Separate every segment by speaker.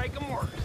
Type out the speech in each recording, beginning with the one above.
Speaker 1: break them worse.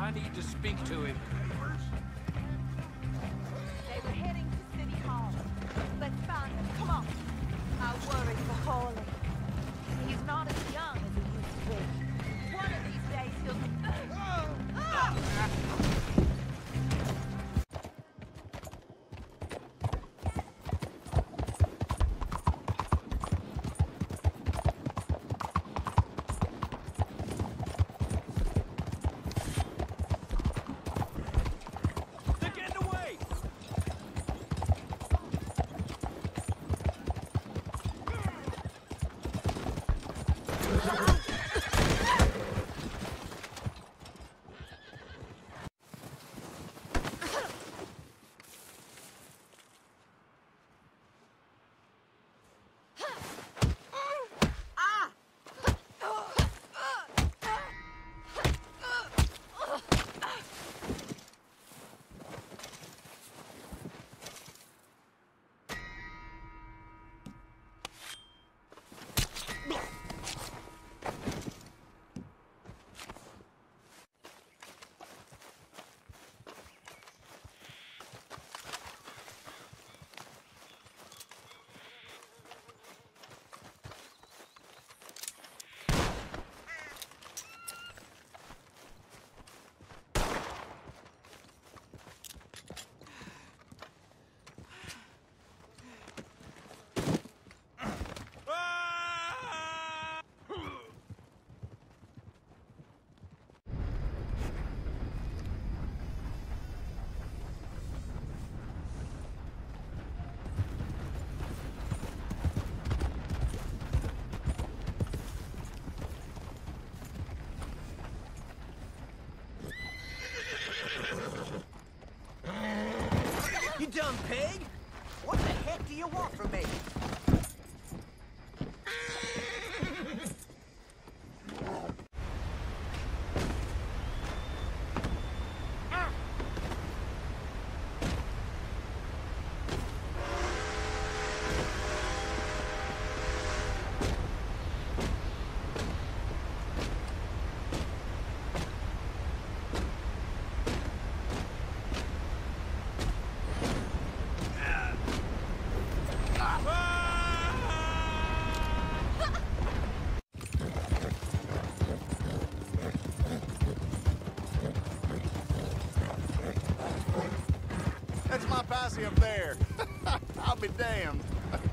Speaker 1: I need to speak to him.
Speaker 2: Fuck! That's my
Speaker 3: posse up there. I'll be damned.